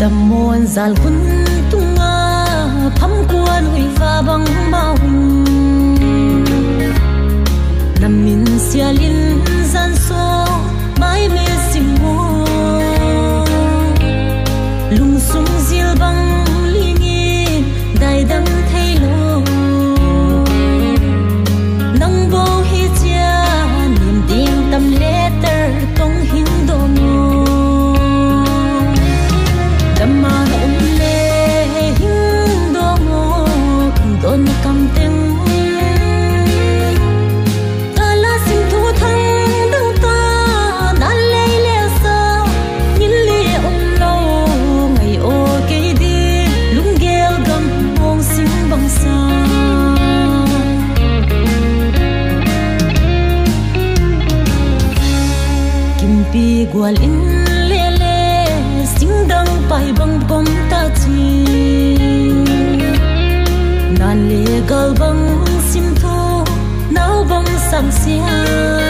tầm muôn giàn quân tung phắm quân uy vang. gua in le le sing dang pai bang bom ta chi nan le gal bang vâng sim tho nau bang sang sia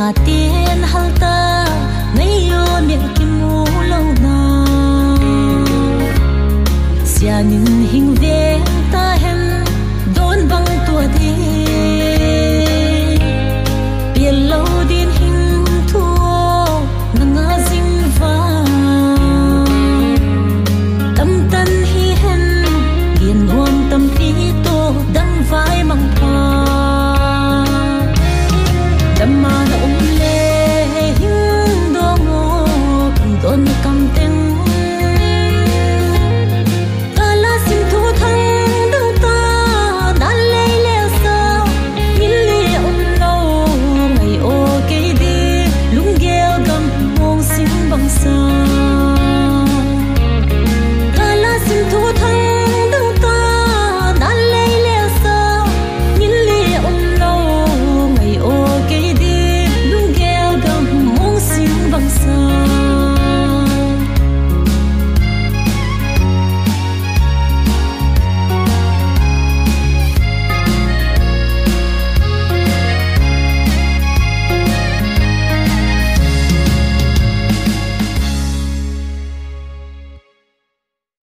hà tiên hal ta ngay yêu miệng kim mu lâu na xia những hình về ta hen đón băng tua đi